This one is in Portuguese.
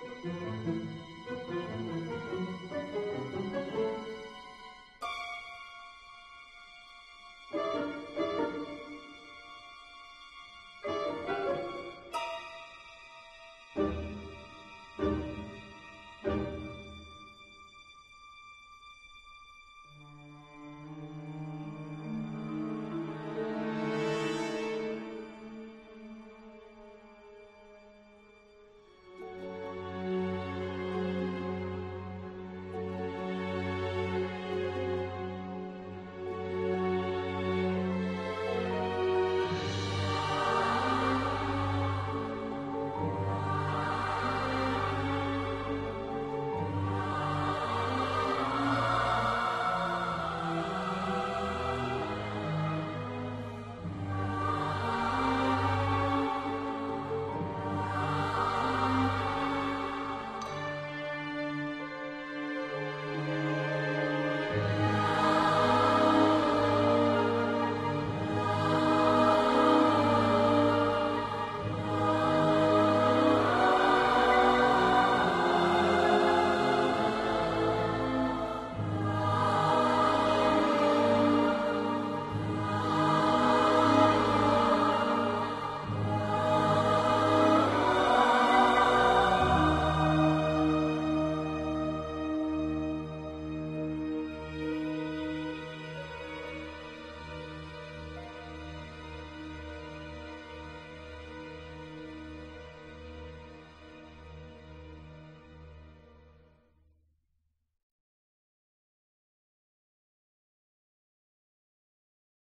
Música